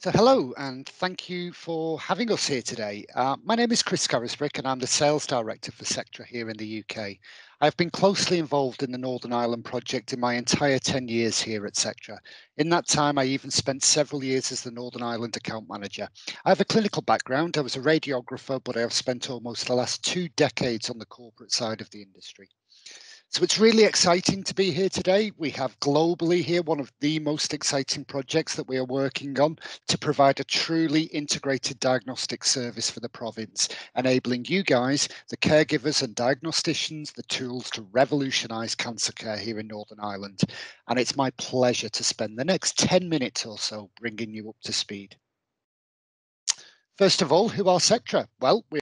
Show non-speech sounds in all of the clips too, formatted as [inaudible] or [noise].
So hello and thank you for having us here today. Uh, my name is Chris Scarisbrick and I'm the Sales Director for Sectra here in the UK. I've been closely involved in the Northern Ireland project in my entire 10 years here at Sectra. In that time, I even spent several years as the Northern Ireland account manager. I have a clinical background. I was a radiographer, but I have spent almost the last two decades on the corporate side of the industry. So it's really exciting to be here today. We have globally here one of the most exciting projects that we are working on to provide a truly integrated diagnostic service for the province, enabling you guys, the caregivers and diagnosticians, the tools to revolutionise cancer care here in Northern Ireland. And it's my pleasure to spend the next 10 minutes or so bringing you up to speed. First of all, who are Sectra? Well, we're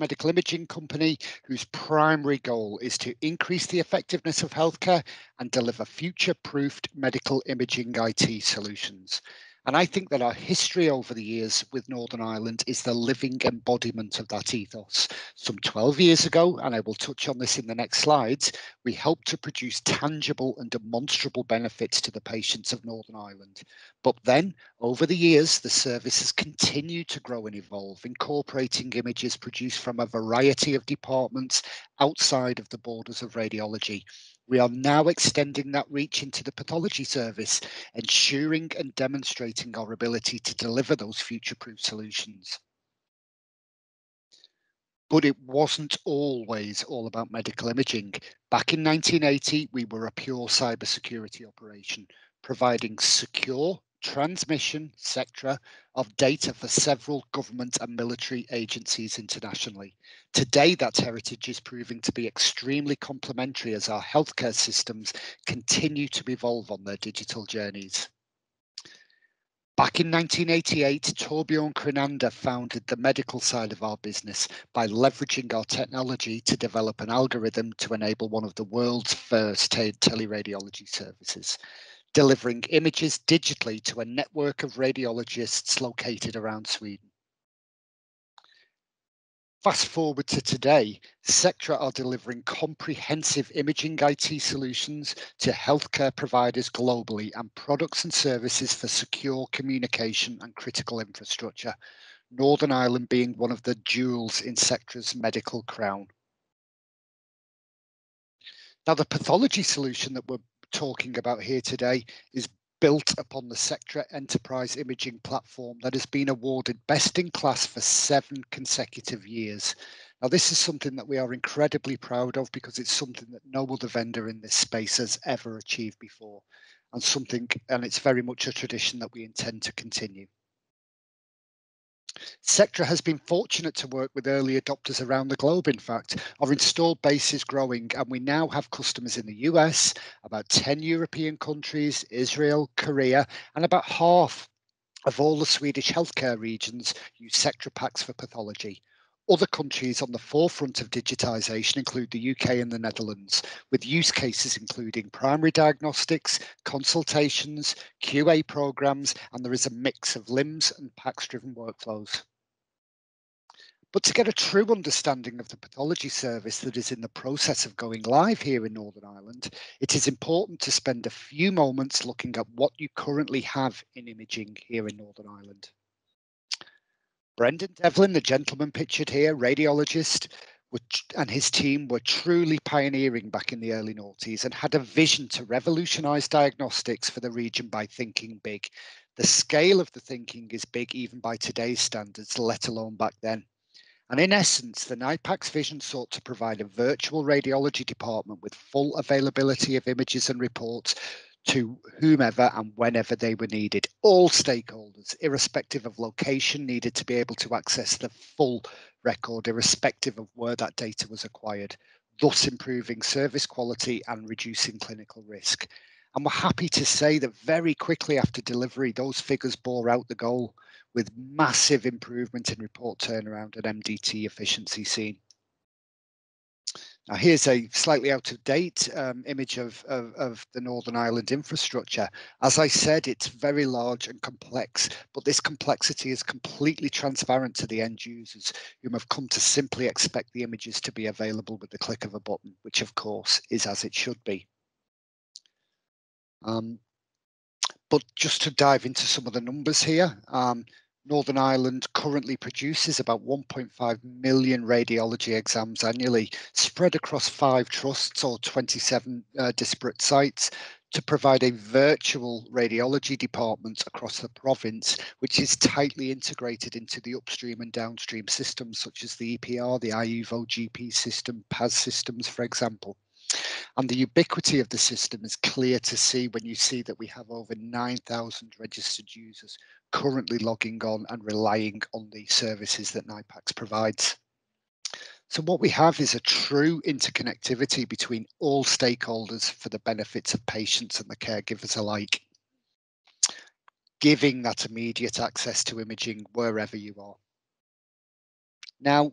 medical imaging company whose primary goal is to increase the effectiveness of healthcare and deliver future proofed medical imaging IT solutions. And I think that our history over the years with Northern Ireland is the living embodiment of that ethos. Some 12 years ago, and I will touch on this in the next slides, we helped to produce tangible and demonstrable benefits to the patients of Northern Ireland. But then, over the years, the service has continued to grow and evolve, incorporating images produced from a variety of departments outside of the borders of radiology. We are now extending that reach into the pathology service, ensuring and demonstrating our ability to deliver those future-proof solutions. But it wasn't always all about medical imaging. Back in 1980, we were a pure cybersecurity operation, providing secure, transmission sector of data for several government and military agencies internationally. Today, that heritage is proving to be extremely complementary as our healthcare systems continue to evolve on their digital journeys. Back in 1988, Torbjörn Kronander founded the medical side of our business by leveraging our technology to develop an algorithm to enable one of the world's first teleradiology services delivering images digitally to a network of radiologists located around Sweden. Fast forward to today, Sectra are delivering comprehensive imaging IT solutions to healthcare providers globally and products and services for secure communication and critical infrastructure, Northern Ireland being one of the jewels in Sectra's medical crown. Now, the pathology solution that we're talking about here today is built upon the Sectra Enterprise Imaging platform that has been awarded best in KLAS for seven consecutive years. Now, this is something that we are incredibly proud of because it's something that no other vendor in this space has ever achieved before, and something, and it's very much a tradition that we intend to continue. Sectra has been fortunate to work with early adopters around the globe, in fact. Our installed base is growing, and we now have customers in the US, about 10 European countries, Israel, Korea, and about half of all the Swedish healthcare regions use Sectra PACS for pathology. Other countries on the forefront of digitisation include the UK and the Netherlands, with use cases including primary diagnostics, consultations, QA programs, and there is a mix of LIMS and PACS driven workflows. But to get a true understanding of the pathology service that is in the process of going live here in Northern Ireland, it is important to spend a few moments looking at what you currently have in imaging here in Northern Ireland. Brendan Devlin, the gentleman pictured here, radiologist, and his team were truly pioneering back in the early noughties and had a vision to revolutionize diagnostics for the region by thinking big. The scale of the thinking is big even by today's standards, let alone back then. And in essence, the NIPACS vision sought to provide a virtual radiology department with full availability of images and reports to whomever and whenever they were needed. All stakeholders, irrespective of location, needed to be able to access the full record, irrespective of where that data was acquired, thus improving service quality and reducing clinical risk. And we're happy to say that very quickly after delivery, those figures bore out the goal with massive improvement in report turnaround and MDT efficiency seen. Now here's a slightly out of date um, image of, of, of, the Northern Ireland infrastructure. As I said, it's very large and complex, but this complexity is completely transparent to the end users who have come to simply expect the images to be available with the click of a button, which of course is as it should be. Um, but just to dive into some of the numbers here, um, Northern Ireland currently produces about 1.5 million radiology exams annually, spread across five trusts or 27 uh, disparate sites to provide a virtual radiology department across the province, which is tightly integrated into the upstream and downstream systems such as the EPR, the IUVO GP system, PAS systems, for example. And the ubiquity of the system is clear to see when you see that we have over 9,000 registered users currently logging on and relying on the services that NIPACS provides. So what we have is a true interconnectivity between all stakeholders for the benefits of patients and the caregivers alike, giving that immediate access to imaging wherever you are. Now,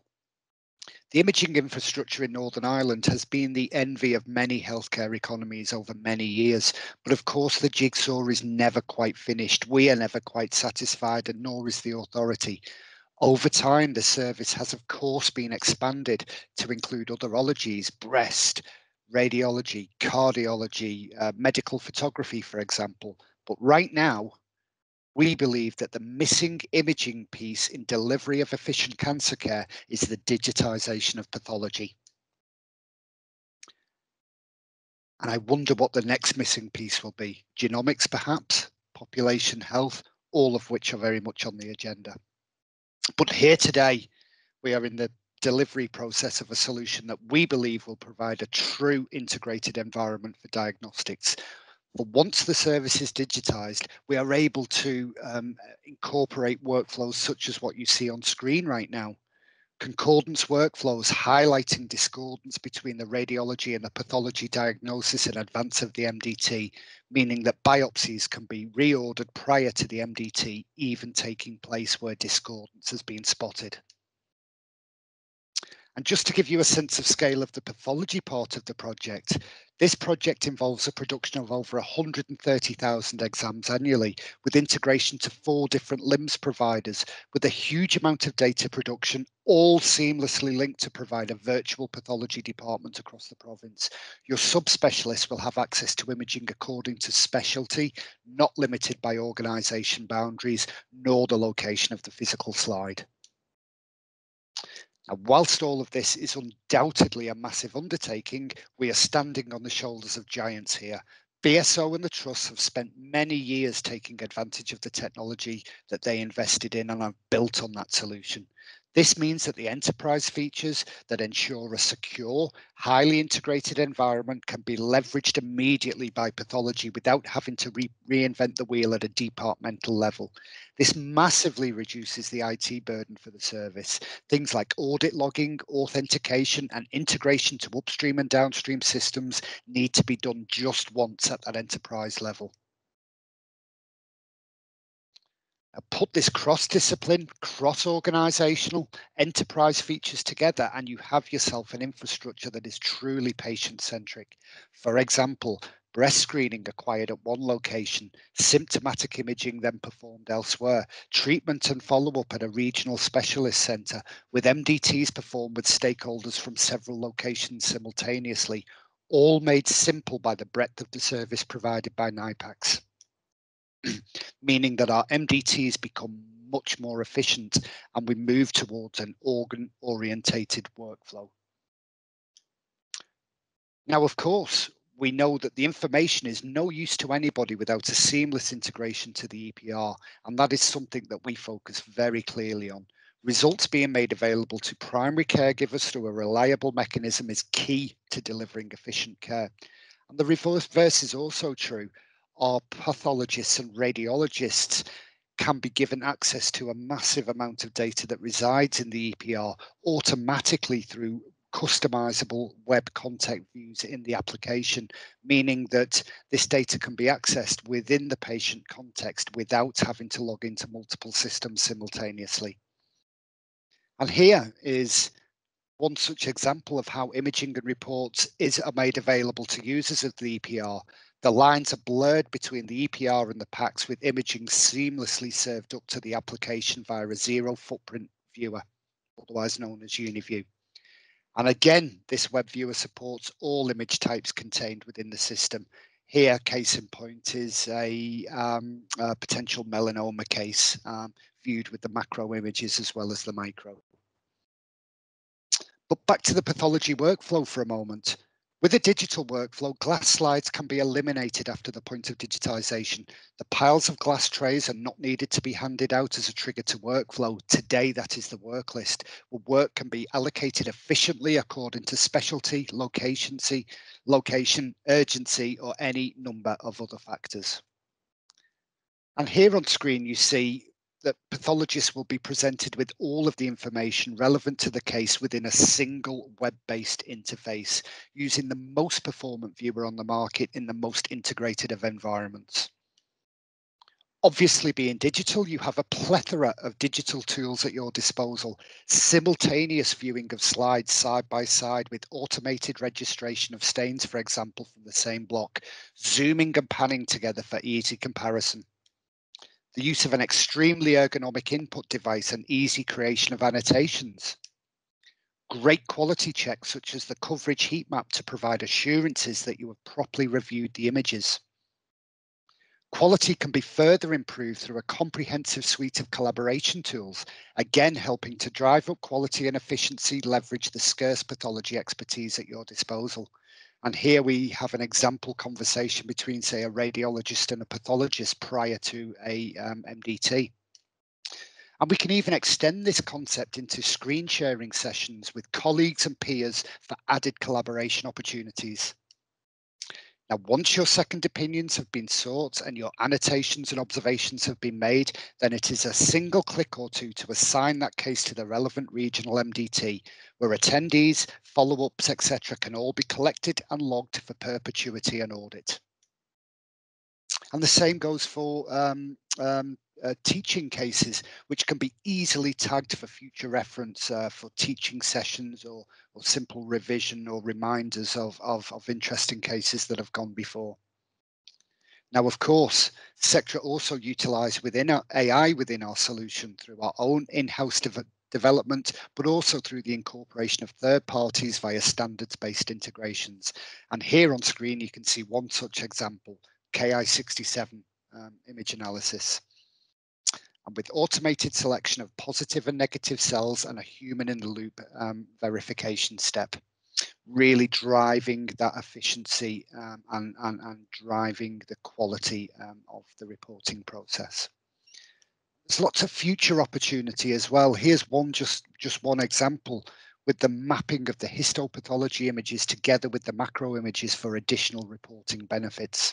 the imaging infrastructure in Northern Ireland has been the envy of many healthcare economies over many years, but of course the jigsaw is never quite finished. We are never quite satisfied, and nor is the authority. Over time, the service has, of course, been expanded to include other ologies, breast, radiology, cardiology, uh, medical photography, for example. But right now, we believe that the missing imaging piece in delivery of efficient cancer care is the digitization of pathology. And I wonder what the next missing piece will be. Genomics, perhaps, population health, all of which are very much on the agenda. But here today, we are in the delivery process of a solution that we believe will provide a true integrated environment for diagnostics but once the service is digitized, we are able to um, incorporate workflows such as what you see on screen right now. Concordance workflows highlighting discordance between the radiology and the pathology diagnosis in advance of the MDT, meaning that biopsies can be reordered prior to the MDT even taking place where discordance has been spotted. And just to give you a sense of scale of the pathology part of the project, this project involves a production of over 130,000 exams annually with integration to four different LIMS providers with a huge amount of data production, all seamlessly linked to provide a virtual pathology department across the province. Your subspecialists will have access to imaging according to specialty, not limited by organisation boundaries, nor the location of the physical slide. And whilst all of this is undoubtedly a massive undertaking, we are standing on the shoulders of giants here. BSO and the Trust have spent many years taking advantage of the technology that they invested in and have built on that solution. This means that the enterprise features that ensure a secure, highly integrated environment can be leveraged immediately by pathology without having to re reinvent the wheel at a departmental level. This massively reduces the IT burden for the service. Things like audit logging, authentication, and integration to upstream and downstream systems need to be done just once at that enterprise level. Uh, put this cross-discipline, cross-organizational enterprise features together and you have yourself an infrastructure that is truly patient-centric. For example, breast screening acquired at one location, symptomatic imaging then performed elsewhere, treatment and follow-up at a regional specialist centre, with MDTs performed with stakeholders from several locations simultaneously, all made simple by the breadth of the service provided by NIPACS. [clears throat] meaning that our MDTs become much more efficient and we move towards an organ orientated workflow. Now, of course, we know that the information is no use to anybody without a seamless integration to the EPR, and that is something that we focus very clearly on. Results being made available to primary caregivers through a reliable mechanism is key to delivering efficient care. And the reverse is also true our pathologists and radiologists can be given access to a massive amount of data that resides in the EPR automatically through customizable web content views in the application, meaning that this data can be accessed within the patient context without having to log into multiple systems simultaneously. And here is one such example of how imaging and reports is are made available to users of the EPR the lines are blurred between the EPR and the PACS with imaging seamlessly served up to the application via a zero footprint viewer, otherwise known as UniView. And again, this web viewer supports all image types contained within the system. Here, case in point is a, um, a potential melanoma case um, viewed with the macro images as well as the micro. But back to the pathology workflow for a moment. With a digital workflow, glass slides can be eliminated after the point of digitization. The piles of glass trays are not needed to be handed out as a trigger to workflow. Today, that is the work list, where work can be allocated efficiently according to specialty, location, location, urgency, or any number of other factors. And here on screen, you see that pathologists will be presented with all of the information relevant to the case within a single web-based interface using the most performant viewer on the market in the most integrated of environments. Obviously, being digital, you have a plethora of digital tools at your disposal. Simultaneous viewing of slides side by side with automated registration of stains, for example, from the same block, zooming and panning together for easy comparison the use of an extremely ergonomic input device and easy creation of annotations. Great quality checks such as the coverage heat map to provide assurances that you have properly reviewed the images. Quality can be further improved through a comprehensive suite of collaboration tools, again helping to drive up quality and efficiency, leverage the scarce pathology expertise at your disposal. And here we have an example conversation between, say, a radiologist and a pathologist prior to a um, MDT. And we can even extend this concept into screen sharing sessions with colleagues and peers for added collaboration opportunities. Now, once your second opinions have been sought and your annotations and observations have been made, then it is a single click or two to assign that case to the relevant regional MDT, where attendees, follow-ups, etc. can all be collected and logged for perpetuity and audit. And the same goes for um, um, uh, teaching cases, which can be easily tagged for future reference uh, for teaching sessions or, or simple revision or reminders of, of, of interesting cases that have gone before. Now, of course, Sectra also utilise within our AI within our solution through our own in-house de development, but also through the incorporation of third parties via standards-based integrations. And here on screen, you can see one such example, KI67 um, image analysis and with automated selection of positive and negative cells and a human in the loop um, verification step, really driving that efficiency um, and, and, and, driving the quality um, of the reporting process. There's lots of future opportunity as well. Here's one just, just one example with the mapping of the histopathology images together with the macro images for additional reporting benefits.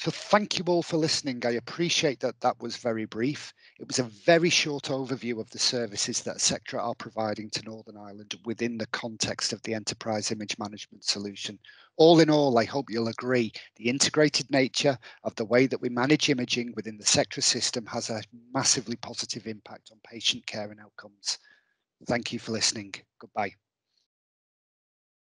So thank you all for listening. I appreciate that that was very brief. It was a very short overview of the services that Sectra are providing to Northern Ireland within the context of the enterprise image management solution. All in all, I hope you'll agree the integrated nature of the way that we manage imaging within the Sectra system has a massively positive impact on patient care and outcomes. Thank you for listening. Goodbye.